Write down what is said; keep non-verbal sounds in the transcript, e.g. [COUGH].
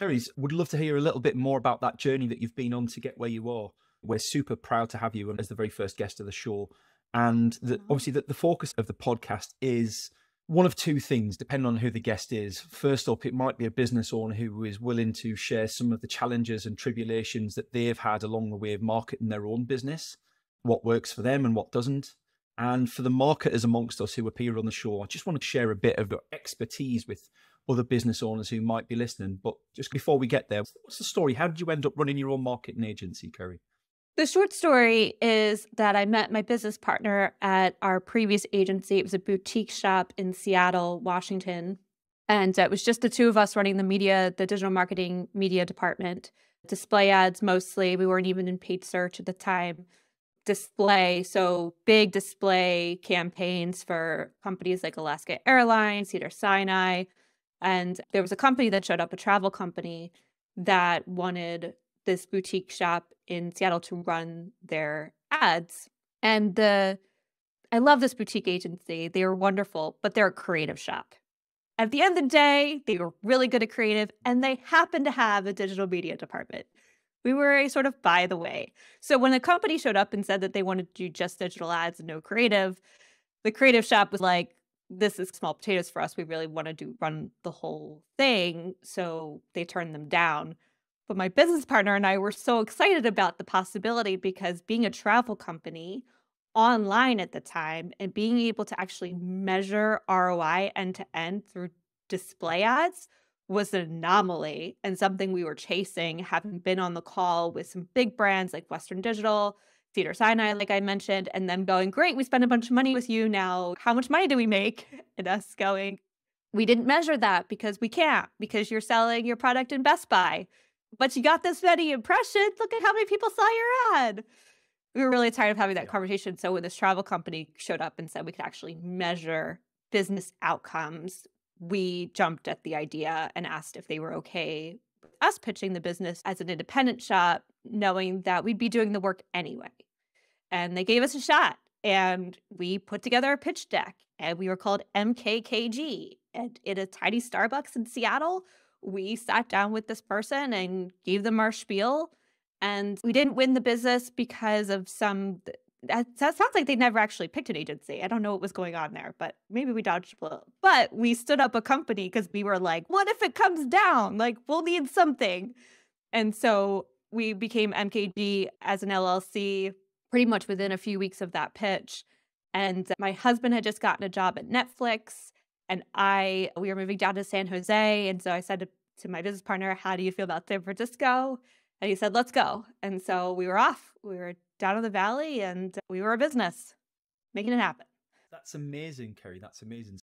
Kerry, would love to hear a little bit more about that journey that you've been on to get where you are. We're super proud to have you as the very first guest of the show. And the, obviously, the, the focus of the podcast is one of two things, depending on who the guest is. First up, it might be a business owner who is willing to share some of the challenges and tribulations that they've had along the way of marketing their own business, what works for them and what doesn't. And for the marketers amongst us who appear on the show, I just want to share a bit of your expertise with other business owners who might be listening. But just before we get there, what's the story? How did you end up running your own marketing agency, Kerry? The short story is that I met my business partner at our previous agency. It was a boutique shop in Seattle, Washington. And uh, it was just the two of us running the media, the digital marketing media department, display ads mostly. We weren't even in paid search at the time. Display, so big display campaigns for companies like Alaska Airlines, Cedar Sinai. And there was a company that showed up, a travel company that wanted this boutique shop in Seattle to run their ads. And the I love this boutique agency. They are wonderful, but they're a creative shop. At the end of the day, they were really good at creative and they happen to have a digital media department. We were a sort of by the way. So when the company showed up and said that they wanted to do just digital ads and no creative, the creative shop was like, this is small potatoes for us. We really want to do run the whole thing. So they turned them down. But my business partner and I were so excited about the possibility because being a travel company online at the time and being able to actually measure ROI end to end through display ads was an anomaly and something we were chasing, having been on the call with some big brands like Western Digital, Cedar Sinai, like I mentioned, and them going, Great, we spent a bunch of money with you. Now, how much money do we make? [LAUGHS] And us going, We didn't measure that because we can't, because you're selling your product in Best Buy but you got this many impressions. Look at how many people saw your ad. We were really tired of having that yeah. conversation. So when this travel company showed up and said we could actually measure business outcomes, we jumped at the idea and asked if they were okay with us pitching the business as an independent shop, knowing that we'd be doing the work anyway. And they gave us a shot. And we put together a pitch deck and we were called MKKG. And in a tiny Starbucks in Seattle, we sat down with this person and gave them our spiel. And we didn't win the business because of some. That, sounds like they never actually picked an agency. I don't know what was going on there, but maybe we dodged a bullet. But we stood up a company because we were like, what if it comes down? Like, we'll need something. And so we became MKG as an LLC pretty much within a few weeks of that pitch. And my husband had just gotten a job at Netflix. And I, we were moving down to San Jose. And so I said to, to my business partner, How do you feel about San Francisco? And he said, Let's go. And so we were off. We were down in the valley and we were a business making it happen. That's amazing, Kerry. That's amazing.